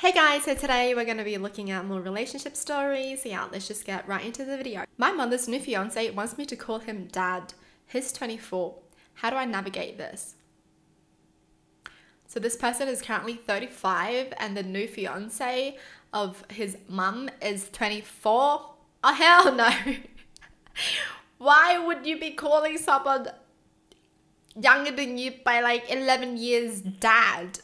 Hey guys, so today we're going to be looking at more relationship stories. Yeah, let's just get right into the video. My mother's new fiance wants me to call him dad. He's 24. How do I navigate this? So this person is currently 35 and the new fiance of his mum is 24. Oh hell no. Why would you be calling someone younger than you by like 11 years dad?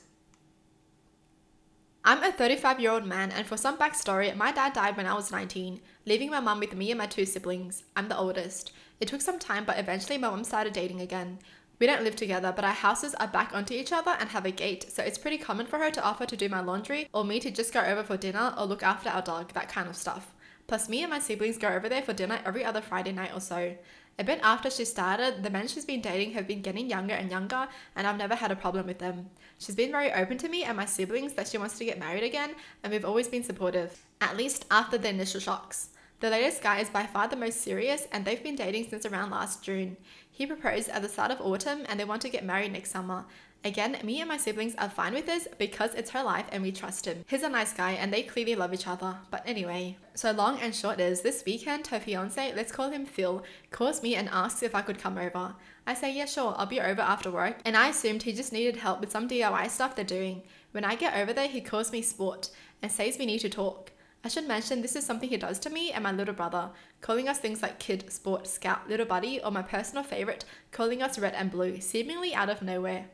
I'm a 35 year old man, and for some backstory, my dad died when I was 19, leaving my mum with me and my two siblings. I'm the oldest. It took some time, but eventually my mum started dating again. We don't live together, but our houses are back onto each other and have a gate, so it's pretty common for her to offer to do my laundry or me to just go over for dinner or look after our dog, that kind of stuff. Plus, me and my siblings go over there for dinner every other Friday night or so. A bit after she started, the men she's been dating have been getting younger and younger, and I've never had a problem with them. She's been very open to me and my siblings that she wants to get married again, and we've always been supportive, at least after the initial shocks. The latest guy is by far the most serious, and they've been dating since around last June. He proposed at the start of autumn, and they want to get married next summer. Again, me and my siblings are fine with this because it's her life and we trust him. He's a nice guy and they clearly love each other. But anyway, so long and short is this weekend, her fiance, let's call him Phil, calls me and asks if I could come over. I say, yeah, sure, I'll be over after work. And I assumed he just needed help with some DIY stuff they're doing. When I get over there, he calls me sport and says we need to talk. I should mention this is something he does to me and my little brother, calling us things like kid, sport, scout, little buddy, or my personal favorite, calling us red and blue, seemingly out of nowhere.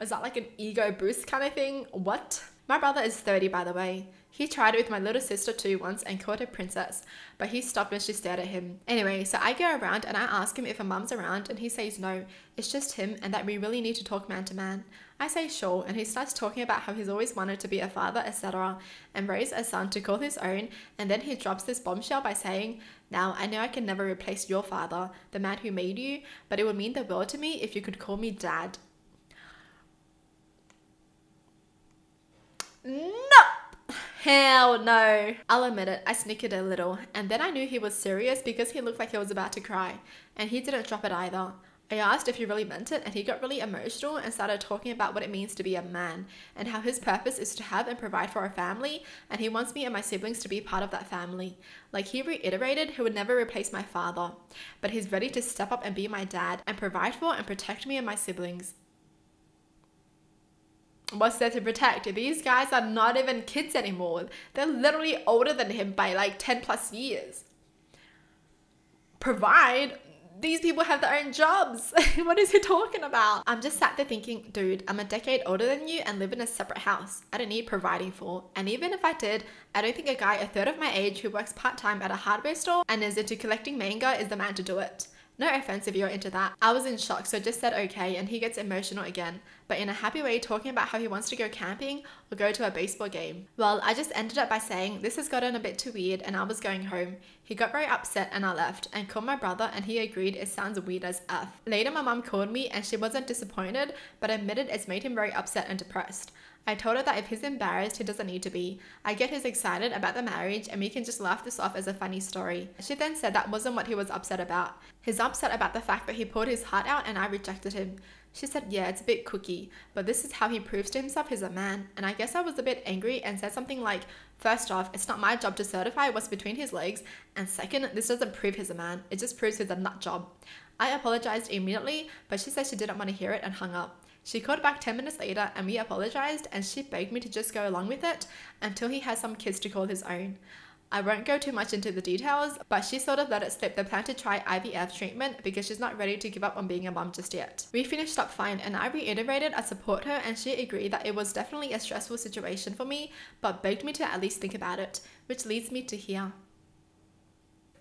Is that like an ego boost kind of thing? What? My brother is 30 by the way. He tried it with my little sister too once and called her princess, but he stopped when she stared at him. Anyway, so I go around and I ask him if her mum's around and he says no, it's just him and that we really need to talk man to man. I say sure and he starts talking about how he's always wanted to be a father, etc. and raise a son to call his own and then he drops this bombshell by saying, now I know I can never replace your father, the man who made you, but it would mean the world to me if you could call me dad. No! Hell no. I'll admit it, I snickered a little, and then I knew he was serious because he looked like he was about to cry, and he didn't drop it either. I asked if he really meant it, and he got really emotional and started talking about what it means to be a man and how his purpose is to have and provide for a family, and he wants me and my siblings to be part of that family. Like he reiterated, he would never replace my father, but he's ready to step up and be my dad and provide for and protect me and my siblings what's there to protect? These guys are not even kids anymore. They're literally older than him by like 10 plus years. Provide? These people have their own jobs. what is he talking about? I'm just sat there thinking, dude, I'm a decade older than you and live in a separate house. I don't need providing for. And even if I did, I don't think a guy a third of my age who works part time at a hardware store and is into collecting manga is the man to do it. No offense if you're into that. I was in shock, so just said okay, and he gets emotional again, but in a happy way, talking about how he wants to go camping or go to a baseball game. Well, I just ended up by saying this has gotten a bit too weird, and I was going home. He got very upset and I left, and called my brother, and he agreed it sounds weird as F. Later, my mom called me, and she wasn't disappointed, but admitted it's made him very upset and depressed. I told her that if he's embarrassed, he doesn't need to be. I get he's excited about the marriage and we can just laugh this off as a funny story. She then said that wasn't what he was upset about. He's upset about the fact that he poured his heart out and I rejected him. She said, yeah, it's a bit cookie, but this is how he proves to himself he's a man. And I guess I was a bit angry and said something like, first off, it's not my job to certify what's between his legs. And second, this doesn't prove he's a man. It just proves he's a nut job. I apologized immediately, but she said she didn't want to hear it and hung up. She called back 10 minutes later and we apologized and she begged me to just go along with it until he has some kids to call his own. I won't go too much into the details, but she sort of let it slip the plan to try IVF treatment because she's not ready to give up on being a mom just yet. We finished up fine and I reiterated I support her and she agreed that it was definitely a stressful situation for me, but begged me to at least think about it, which leads me to here.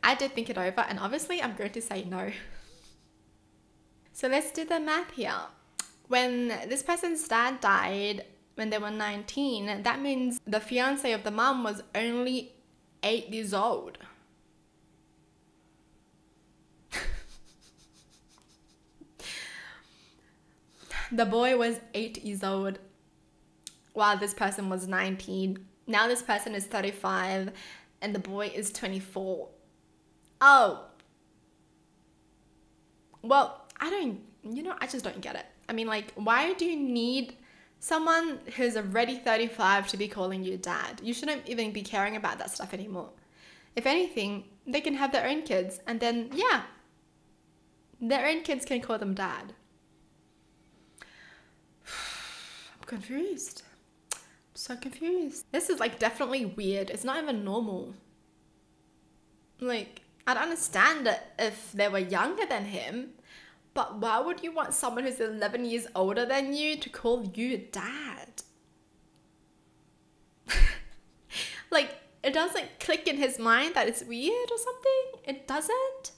I did think it over and obviously I'm going to say no. So let's do the math here when this person's dad died when they were 19, that means the fiance of the mom was only eight years old. the boy was eight years old while this person was 19. Now this person is 35 and the boy is 24. Oh. Well, I don't, you know, I just don't get it. I mean, like, why do you need someone who's already 35 to be calling you dad. You shouldn't even be caring about that stuff anymore. If anything, they can have their own kids and then, yeah, their own kids can call them dad. I'm confused. I'm so confused. This is like definitely weird. It's not even normal. Like, I'd understand it if they were younger than him, but why would you want someone who's 11 years older than you to call you dad? like, it doesn't click in his mind that it's weird or something. It doesn't.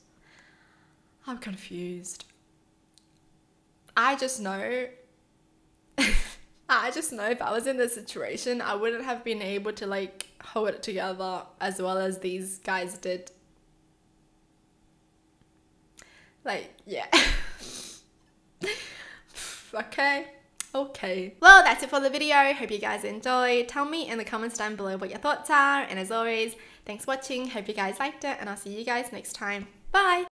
I'm confused. I just know. I just know if I was in this situation, I wouldn't have been able to like hold it together as well as these guys did. Like, yeah. okay. Okay. Well, that's it for the video. Hope you guys enjoyed. Tell me in the comments down below what your thoughts are. And as always, thanks for watching. Hope you guys liked it. And I'll see you guys next time. Bye.